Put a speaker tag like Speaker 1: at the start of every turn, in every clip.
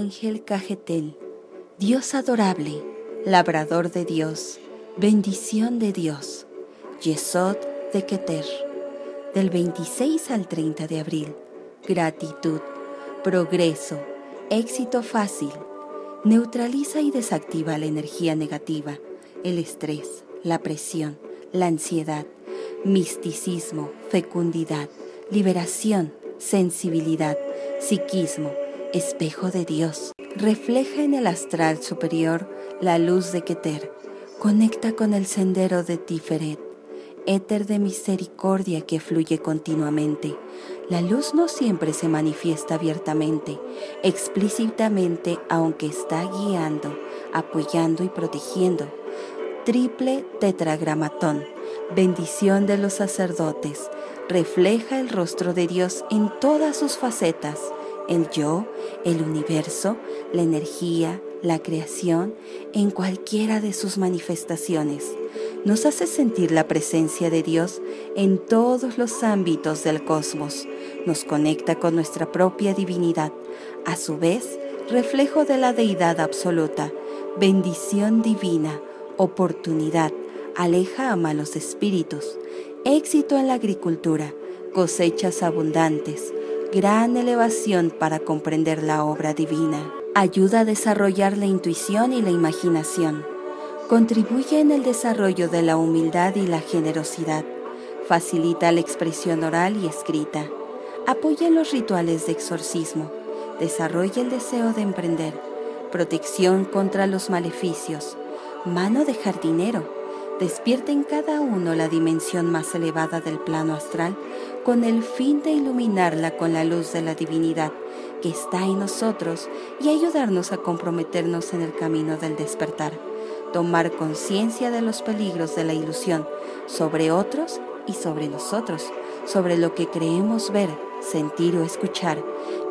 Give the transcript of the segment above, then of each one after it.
Speaker 1: Ángel Cajetel, Dios adorable, labrador de Dios, bendición de Dios, Yesod de Keter, del 26 al 30 de abril, gratitud, progreso, éxito fácil, neutraliza y desactiva la energía negativa, el estrés, la presión, la ansiedad, misticismo, fecundidad, liberación, sensibilidad, psiquismo, espejo de Dios. Refleja en el astral superior la luz de Keter. Conecta con el sendero de Tiferet, éter de misericordia que fluye continuamente. La luz no siempre se manifiesta abiertamente, explícitamente, aunque está guiando, apoyando y protegiendo. Triple tetragramatón, bendición de los sacerdotes, refleja el rostro de Dios en todas sus facetas, el yo, el universo, la energía, la creación, en cualquiera de sus manifestaciones. Nos hace sentir la presencia de Dios en todos los ámbitos del cosmos. Nos conecta con nuestra propia divinidad, a su vez, reflejo de la deidad absoluta, bendición divina, oportunidad, aleja a malos espíritus, éxito en la agricultura, cosechas abundantes, gran elevación para comprender la obra divina, ayuda a desarrollar la intuición y la imaginación, contribuye en el desarrollo de la humildad y la generosidad, facilita la expresión oral y escrita, apoya los rituales de exorcismo, desarrolla el deseo de emprender, protección contra los maleficios, mano de jardinero, despierta en cada uno la dimensión más elevada del plano astral con el fin de iluminarla con la luz de la divinidad que está en nosotros y ayudarnos a comprometernos en el camino del despertar, tomar conciencia de los peligros de la ilusión sobre otros y sobre nosotros, sobre lo que creemos ver, sentir o escuchar.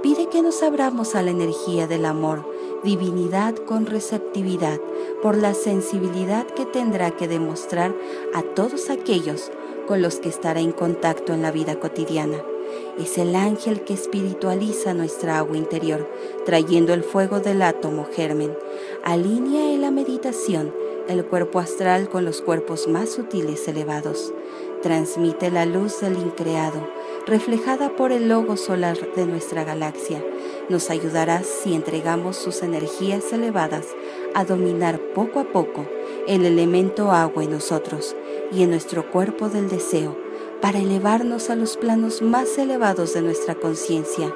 Speaker 1: Pide que nos abramos a la energía del amor, divinidad con receptividad, por la sensibilidad que tendrá que demostrar a todos aquellos con los que estará en contacto en la vida cotidiana. Es el ángel que espiritualiza nuestra agua interior, trayendo el fuego del átomo germen. Alinea en la meditación el cuerpo astral con los cuerpos más sutiles elevados. Transmite la luz del increado, reflejada por el logo solar de nuestra galaxia. Nos ayudará si entregamos sus energías elevadas a dominar poco a poco el elemento agua en nosotros y en nuestro cuerpo del deseo para elevarnos a los planos más elevados de nuestra conciencia.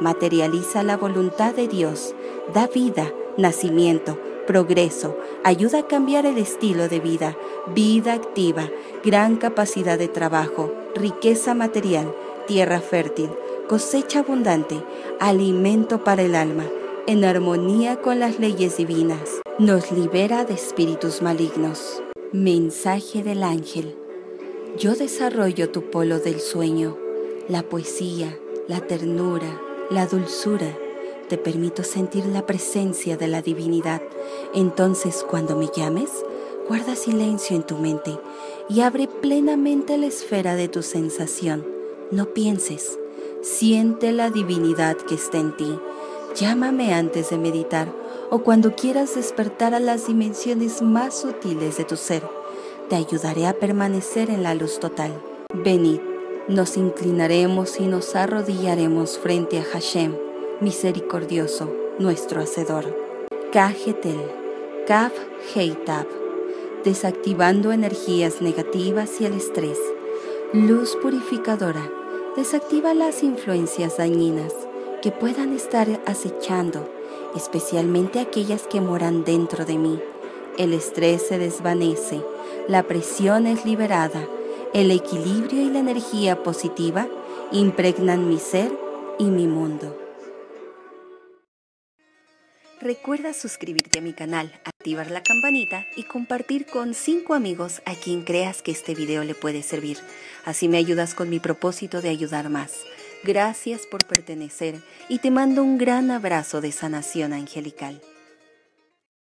Speaker 1: Materializa la voluntad de Dios, da vida, nacimiento, progreso, ayuda a cambiar el estilo de vida, vida activa, gran capacidad de trabajo, riqueza material, tierra fértil, cosecha abundante, alimento para el alma, en armonía con las leyes divinas. Nos libera de espíritus malignos. Mensaje del ángel. Yo desarrollo tu polo del sueño, la poesía, la ternura, la dulzura. Te permito sentir la presencia de la divinidad. Entonces, cuando me llames, guarda silencio en tu mente y abre plenamente la esfera de tu sensación. No pienses, siente la divinidad que está en ti. Llámame antes de meditar o cuando quieras despertar a las dimensiones más sutiles de tu ser. Te ayudaré a permanecer en la luz total. Venid, nos inclinaremos y nos arrodillaremos frente a Hashem, misericordioso, nuestro Hacedor. Kajetel, Kaf Heitab, desactivando energías negativas y el estrés. Luz purificadora, desactiva las influencias dañinas que puedan estar acechando especialmente aquellas que moran dentro de mí. El estrés se desvanece, la presión es liberada, el equilibrio y la energía positiva impregnan mi ser y mi mundo. Recuerda suscribirte a mi canal, activar la campanita y compartir con 5 amigos a quien creas que este video le puede servir. Así me ayudas con mi propósito de ayudar más. Gracias por pertenecer y te mando un gran abrazo de sanación angelical.